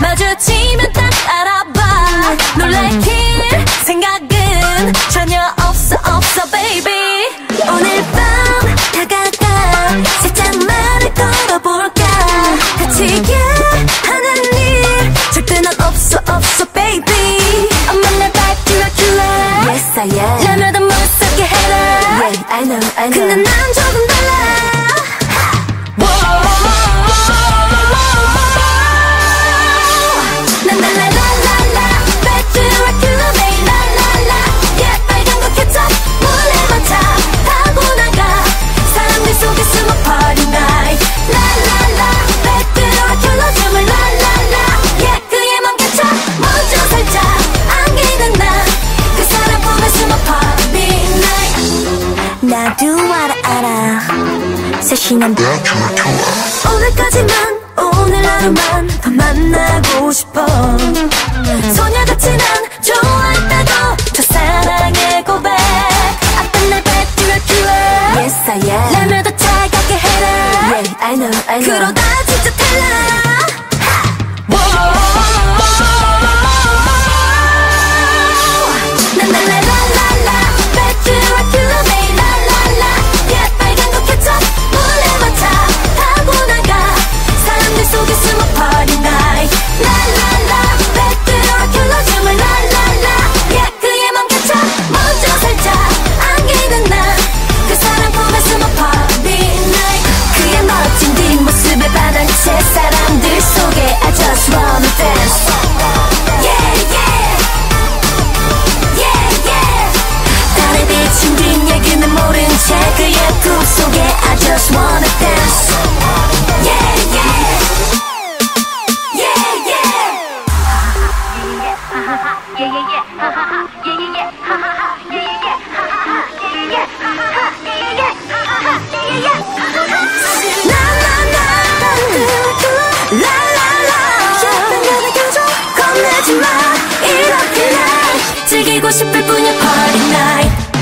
마주치면 딱 알아봐 놀랄킬 생각은 전혀 없어 I know, I know. 근데 난 조금 나도 알아. 알아 셋이는 오늘까지만 오늘 하루만 더 만나고 싶어. 소녀같이 난 좋아했다고 저 사랑의 고백. 아픈 날 뱉으며 기회. Yes I am. 날며더 차갑게 해라. Yeah I know I know. 그러다 진짜 탈락. 즐기고 싶을 뿐이야 party night